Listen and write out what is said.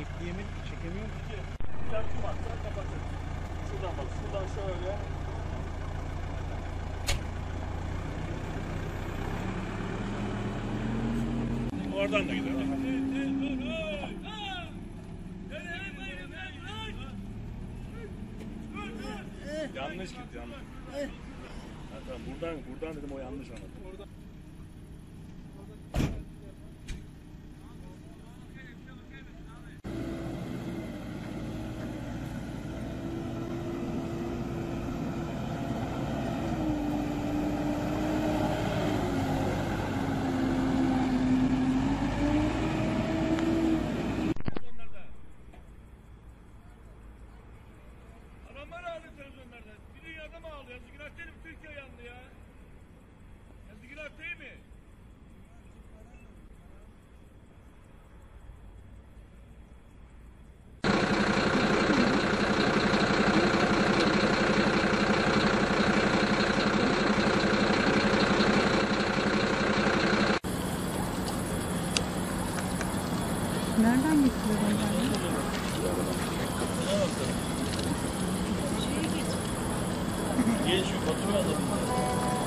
Görmüyorum ki. Sen tüm atlar kapatır. Şuradan bak. Şuradan şöyle. Oradan da gider. Yanlış gitti yanlış. Ha, tamam, buradan buradan dedim o yanlış anladı. Adamlar ağlıyor televizyonlarda. Bir dünyada mı ağlıyor? Yazık günah değil mi? Türkiye yandı ya. Yazık günah değil mi? Nereden getiriyorlar? 也许和重要的